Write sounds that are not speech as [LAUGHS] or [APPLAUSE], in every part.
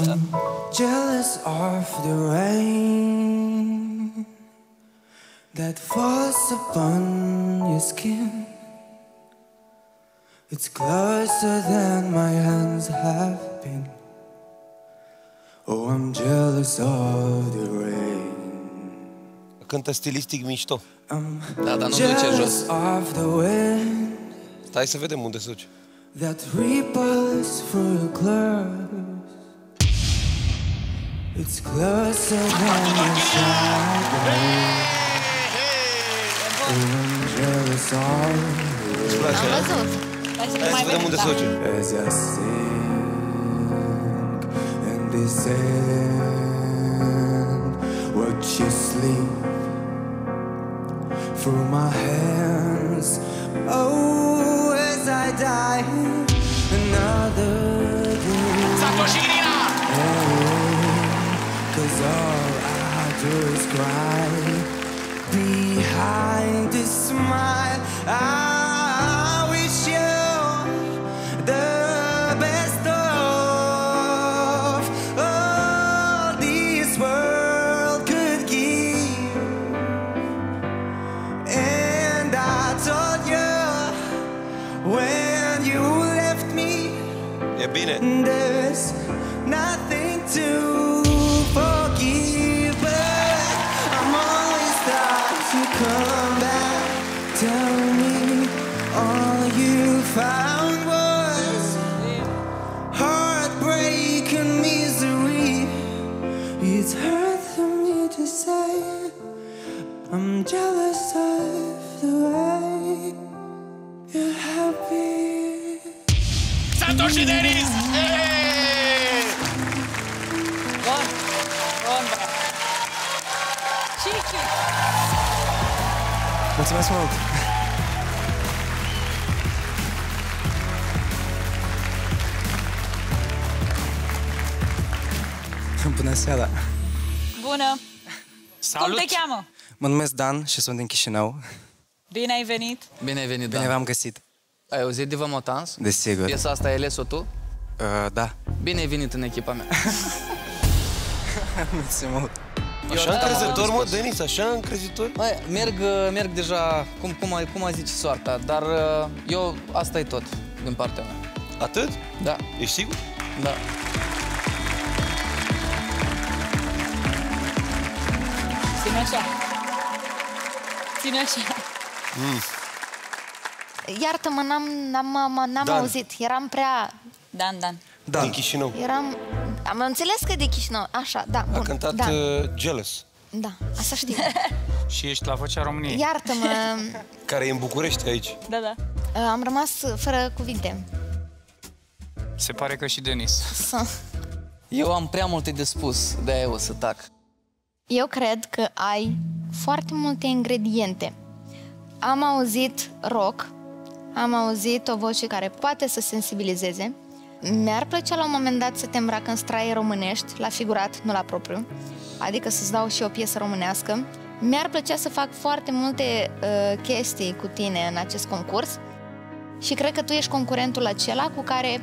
I'm jealous of the rain that falls upon your skin. It's closer than my hands have been. Oh, I'm jealous of the rain. Cântă stilistic mișto. Da, dar nu duce jealous jos. of the wind Stai să vedem unde se duce. that ripples through your clothes. It's closer than your shadow. Oh, I'm jealous of Îți place? Am văzut. Hai să Hai mai să vedem unde vedem, se da. duce. as I sink and descend. Watch you sleep through my hands. I do cry behind this smile. I wish you the best of all this world could give. And I told you when you left me. Bine. There's nothing to Tell me all you found was heartbreak and misery. It's hard for me to say. I'm jealous of the way you're happy. Santos și Denis! Bun. Bun, bă. Cici. Mulțumesc mult! Bună seara! Bună. Salut! Cum te cheamă? Mă numesc Dan și sunt din Chișinău. Bine ai venit. Bine ai venit, Bine Dan. v-am găsit. Ai auzit de Vă Motans? Desigur. Piesa asta ai ales-o tu? Uh, da. Bine ai venit în echipa mea. [LAUGHS] Mulțumesc mult. Așa da, încrezător, am mă, avut Denis, așa încrezător? Băi, merg, uh, merg deja, cum, cum, a- cum a zice soarta, dar uh, eu, asta e tot din partea mea. Atât? Da, Ești sigur? da. Așa. Ține așa. Iartă-mă, n-am, n-am, n-am Dan. auzit. Eram prea... Dan, Dan. Da. Din Chișinău. Eram... Am înțeles că e de Chișinău. Așa, da, bun. A cântat da, uh, Jealous, da, asta știu. [LAUGHS] Și ești la Vocea României. Iartă-mă, [LAUGHS] care e în București aici. Da, da. am rămas fără cuvinte. Se pare că și Denis. Să- Eu am prea multe de spus, de-aia o să tac. Eu cred că ai foarte multe ingrediente. Am auzit rock, am auzit o voce care poate să sensibilizeze. Mi-ar plăcea la un moment dat să te îmbrac în straie românești, la figurat, nu la propriu. Adică să-ți dau și o piesă românească. Mi-ar plăcea să fac foarte multe uh, chestii cu tine în acest concurs și cred că tu ești concurentul acela cu care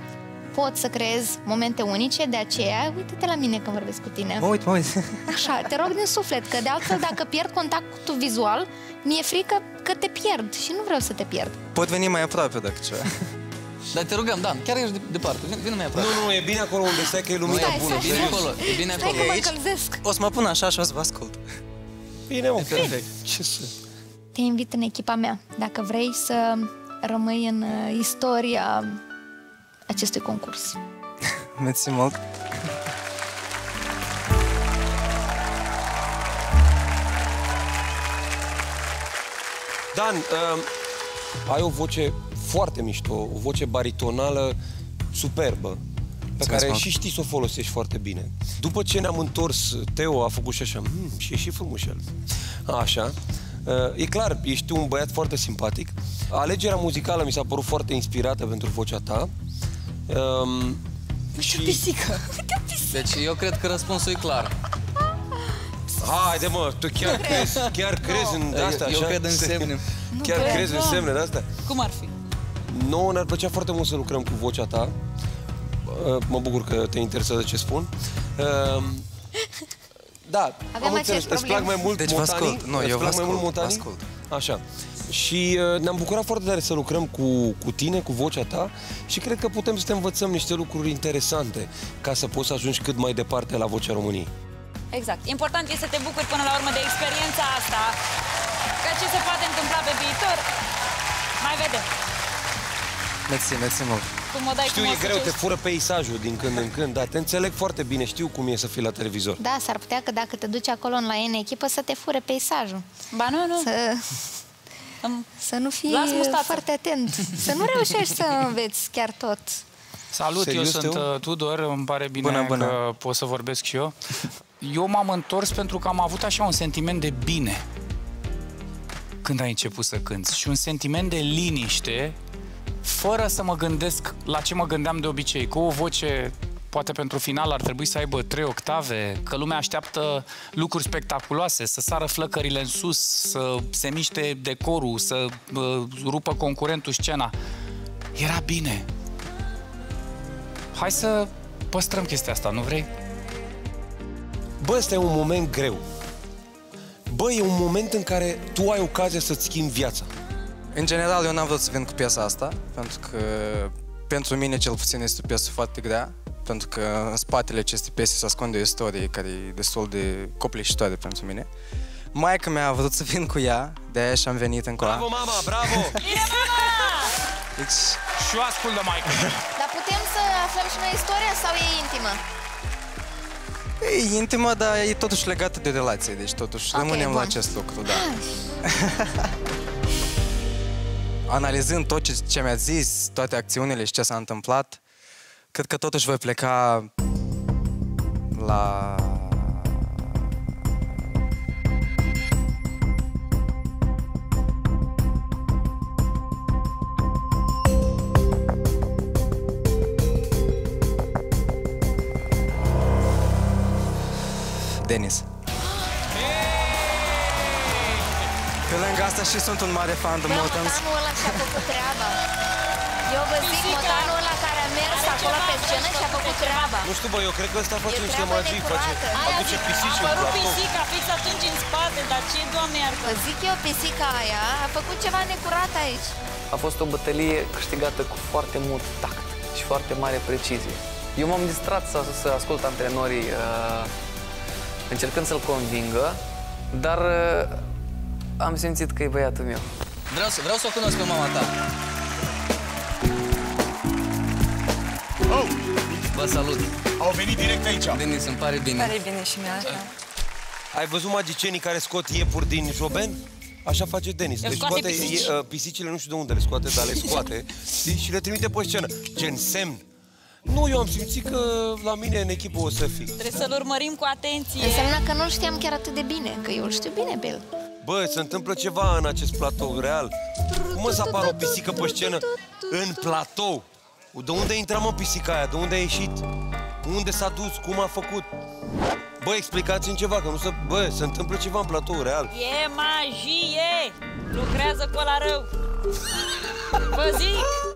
pot să creez momente unice, de aceea uite-te la mine când vorbesc cu tine. Mă uit, mă uit. [LAUGHS] Așa, te rog din suflet, că de altfel dacă pierd contactul vizual, mi-e frică că te pierd și nu vreau să te pierd. Pot veni mai aproape dacă ceva. [LAUGHS] Dar te rugăm, Dan, chiar ești de, departe, vine, vine mai aproape. Nu, nu, e bine acolo unde stai, că e lumina Stai, bună. stai, E bine stai. acolo, e bine Stai acolo. că mă aici? încălzesc. O să mă pun așa și o să vă ascult. Bine, mă. Perfect. Ce să... Te invit în echipa mea, dacă vrei să rămâi în uh, istoria acestui concurs. [LAUGHS] Mersi mult. Dan, uh, ai o voce foarte mișto, o voce baritonală superbă, pe Mulțumesc care mult. și știi să o folosești foarte bine. După ce ne-am întors, Teo a făcut și așa, hmm, și e și frumușel. Așa. Uh, e clar, ești un băiat foarte simpatic. Alegerea muzicală mi s-a părut foarte inspirată pentru vocea ta. Um, și... Pisică. Deci eu cred că răspunsul e clar. Haide mă, tu chiar crezi, chiar crezi în asta? Eu- eu așa? cred în semne. Chiar cred, crezi în da. semne de astea? Cum ar fi? Nouă ne-ar plăcea foarte mult să lucrăm cu vocea ta. Uh, Mă bucur că te interesează ce spun. Uh, Da, Avem am înțeles. aceeași Îți plac probleme. mai mult Deci vă montanii? ascult. Nu, Îți eu vă plac mai mult ascult, vă montanii? ascult. Așa. Și uh, ne-am bucurat foarte tare să lucrăm cu, cu tine, cu vocea ta și cred că putem să te învățăm niște lucruri interesante ca să poți să ajungi cât mai departe la Vocea României. Exact. Important este să te bucuri până la urmă de experiența asta. Că ce se poate întâmpla pe viitor, mai vedem. Mersi, mersi mult. Cum o dai, Știu, cum o e greu, te sucești. fură peisajul din când în când, dar te înțeleg foarte bine, știu cum e să fii la televizor. Da, s-ar putea că dacă te duci acolo în la N echipă să te fure peisajul. Ba nu, nu. Să, Îmi- să nu fii Las mustață. foarte atent. Să nu reușești să înveți chiar tot. Salut, Serios, eu sunt Teo? uh, Tudor, îmi pare bine Bună, bună. că pot să vorbesc și eu. Eu m-am întors pentru că am avut așa un sentiment de bine când ai început să cânți și un sentiment de liniște fără să mă gândesc la ce mă gândeam de obicei, cu o voce poate pentru final ar trebui să aibă trei octave, că lumea așteaptă lucruri spectaculoase, să sară flăcările în sus, să se miște decorul, să uh, rupă concurentul scena. Era bine. Hai să păstrăm chestia asta, nu vrei? Bă, ăsta e un moment greu. Bă, e un moment în care tu ai ocazia să-ți schimbi viața. În general, eu n-am vrut să vin cu piesa asta, pentru că pentru mine cel puțin este o piesă foarte grea, pentru că în spatele acestei piese se ascunde o istorie care e destul de copleșitoare pentru mine. Maica mea a vrut să vin cu ea, de aia și am venit încă. Bravo, mama, bravo! Deci, Și eu ascult de Maica. [LAUGHS] Dar putem să aflăm și noi istoria sau e intimă? e intimă, dar e totuși legată de relație, deci totuși Ok, rămânem bun. la acest lucru, da. [LAUGHS] Analizând tot ce, ce mi-ați zis, toate acțiunile și ce s-a întâmplat, cred că totuși voi pleca la... Denis. Pe lângă asta și sunt un mare fan de Da, Motans. motanul ăla și-a făcut treaba. Eu vă zic, Pisica motanul ăla care a mers are acolo ceva pe scenă și-a făcut treaba. Nu știu, bă, eu cred că ăsta face E niște treabă magii, face, necurată. Aia aduce zic, pisici a în apărut platou. pisica fix atunci în spate, dar ce, doamne iartă? Vă zic eu, pisica aia a făcut ceva necurat aici. A fost o bătălie câștigată cu foarte mult tact și foarte mare precizie. Eu m-am distrat să, să ascult antrenorii uh, încercând să-l convingă, dar uh, am simțit că e băiatul meu. Vreau să, vreau să o cunosc pe mama ta. Oh, Vă salut. au venit direct aici. Denis, îmi pare bine. Pare bine și mie așa. Ai văzut magicienii care scot iepuri din joben? Așa face Denis. Le Deci scoate scoate pisici. e, uh, pisicile, nu știu de unde le scoate, dar le scoate știi, [LAUGHS] și le trimite pe scenă. Gen semn. Nu, eu am simțit că la mine în echipă o să fii. Trebuie să-l urmărim cu atenție. Înseamnă că nu-l știam chiar atât de bine, că eu îl știu bine pe el. Bă, se întâmplă ceva în acest platou real. Cum mă să apară o pisică pe scenă în platou? De unde intra mă pisica aia? De unde a ieșit? Unde s-a dus? Cum a făcut? Bă, explicați-mi ceva, că nu se... Bă, se întâmplă ceva în platou real. E magie! Lucrează cu ăla rău. Vă zic!